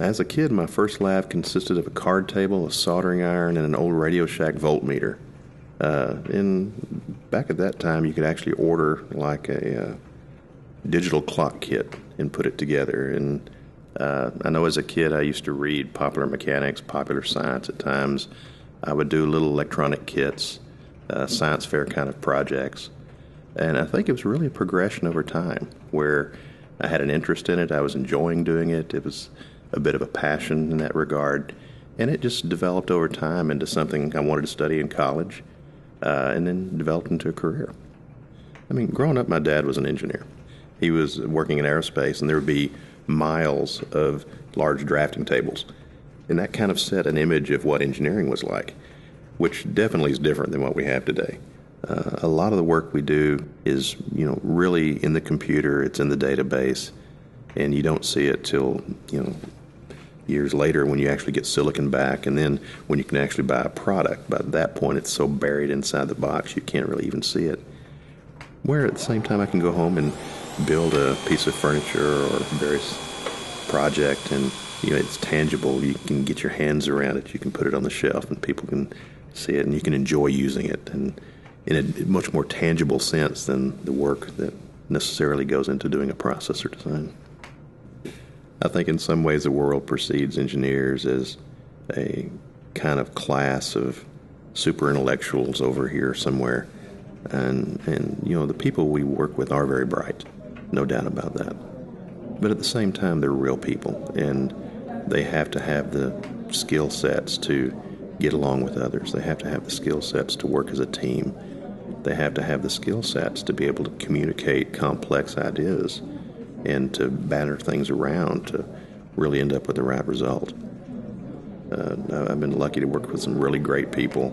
As a kid, my first lab consisted of a card table, a soldering iron, and an old Radio Shack voltmeter. Uh, and back at that time, you could actually order like a uh, digital clock kit and put it together. And uh, I know as a kid, I used to read popular mechanics, popular science at times. I would do little electronic kits, uh, science fair kind of projects. And I think it was really a progression over time where I had an interest in it. I was enjoying doing it. It was a bit of a passion in that regard. And it just developed over time into something I wanted to study in college uh, and then developed into a career. I mean, growing up, my dad was an engineer. He was working in aerospace, and there would be miles of large drafting tables. And that kind of set an image of what engineering was like, which definitely is different than what we have today. Uh, a lot of the work we do is, you know, really in the computer. It's in the database, and you don't see it till you know years later when you actually get silicon back, and then when you can actually buy a product. By that point, it's so buried inside the box you can't really even see it. Where at the same time, I can go home and build a piece of furniture or various project, and you know it's tangible. You can get your hands around it. You can put it on the shelf, and people can see it, and you can enjoy using it, and in a much more tangible sense than the work that necessarily goes into doing a processor design. I think in some ways the world perceives engineers as a kind of class of super intellectuals over here somewhere. And, and, you know, the people we work with are very bright, no doubt about that. But at the same time, they're real people, and they have to have the skill sets to get along with others. They have to have the skill sets to work as a team. They have to have the skill sets to be able to communicate complex ideas and to batter things around to really end up with the right result. Uh, I've been lucky to work with some really great people.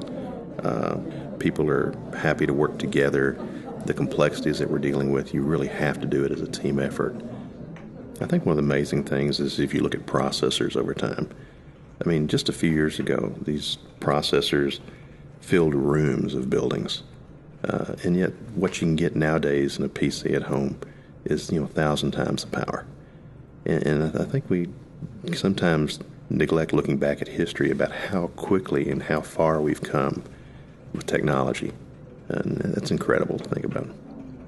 Uh, people are happy to work together. The complexities that we're dealing with, you really have to do it as a team effort. I think one of the amazing things is if you look at processors over time. I mean, just a few years ago, these processors filled rooms of buildings. Uh, and yet, what you can get nowadays in a PC at home is you know a thousand times the power. And, and I think we sometimes neglect looking back at history about how quickly and how far we've come with technology, and that's incredible to think about.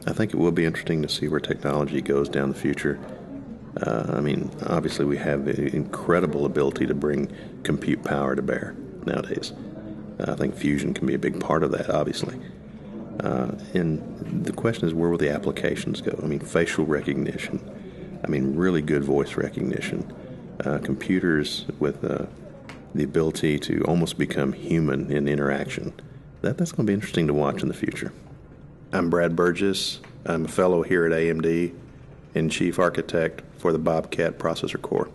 I think it will be interesting to see where technology goes down the future. Uh, I mean, obviously, we have the incredible ability to bring compute power to bear nowadays. I think fusion can be a big part of that, obviously. Uh, and the question is, where will the applications go? I mean, facial recognition. I mean, really good voice recognition. Uh, computers with uh, the ability to almost become human in interaction. That, that's going to be interesting to watch in the future. I'm Brad Burgess. I'm a fellow here at AMD and chief architect for the Bobcat Processor Core.